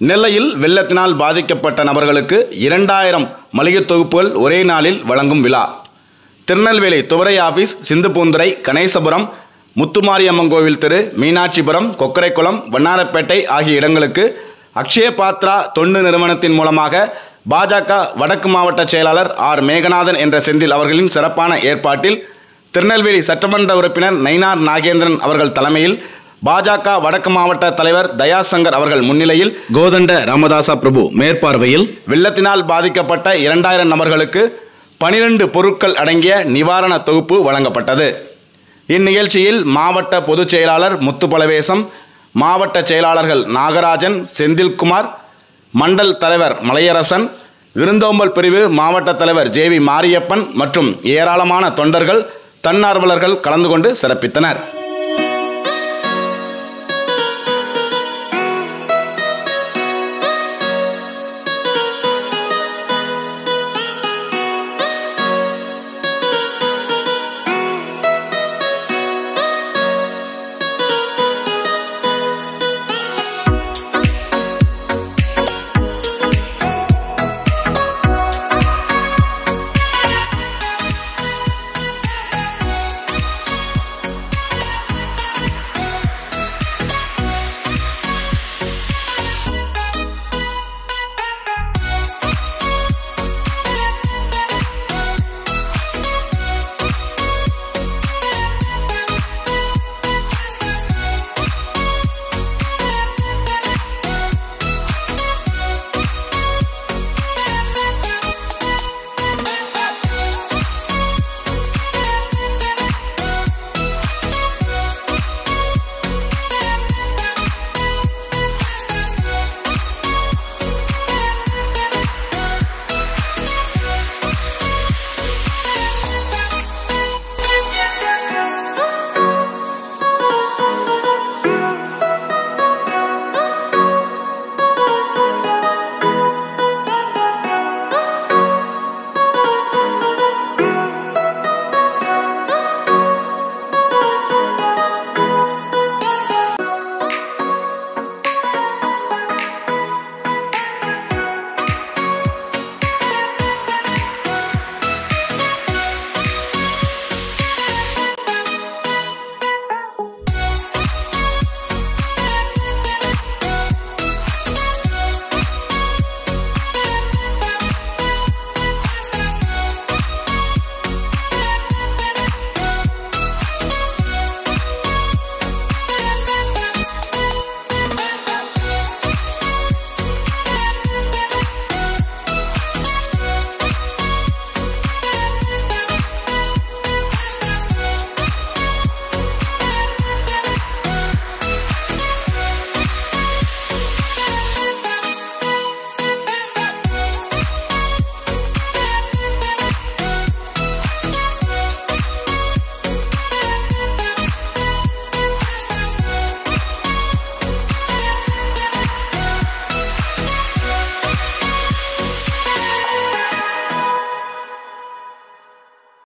நெல்லையில் வெள்ளத்தினால் பாதிக்கப்பட்ட நபர்களுக்கு இரண்டாயிரம் மளிகைத் தொகுப்புகள் ஒரே நாளில் வழங்கும் விழா. திருநெல்வேலி துவரை ஆபீஸ் சிந்துபூந்துரை கணேசபுரம் முத்துமாரியம்மன் கோவில் தெரு மீனாட்சிபுரம் கொக்கரைக்குளம் வண்ணாரப்பேட்டை ஆகிய இடங்களுக்கு அக்ஷய பாத்ரா தொண்டு நிறுவனத்தின் மூலமாக பாஜக வடக்கு மாவட்ட செயலாளர் ஆர். மேகநாதன் என்ற செந்தில் அவர்களின் சிறப்பான ஏற்பாட்டில் திருநெல்வேலி சட்டமன்ற உறுப்பினர் நயினார் நாகேந்திரன் அவர்கள் தலைமையில் பாஜக வடக்கு மாவட்ட தலைவர் தயாசங்கர் அவர்கள் முன்னிலையில் கோதண்ட ராமதாசா பிரபு மேற்பார்வையில் வெள்ளத்தினால் பாதிக்கப்பட்ட இரண்டாயிரம் நபர்களுக்கு பனிரெண்டு பொருட்கள் அடங்கிய நிவாரண தொகுப்பு வழங்கப்பட்டது. இந்நிகழ்ச்சியில் மாவட்ட பொதுச் செயலாளர் முத்துப்பலவேசம் மாவட்ட செயலாளர்கள் நாகராஜன் செந்தில்குமார் மண்டல் தலைவர் மலையரசன் விருந்தோம்பல் பிரிவு மாவட்ட தலைவர் ஜே வி மாரியப்பன் மற்றும் ஏராளமான தொண்டர்கள் தன்னார்வலர்கள் கலந்து கொண்டு சிறப்பித்தனர்.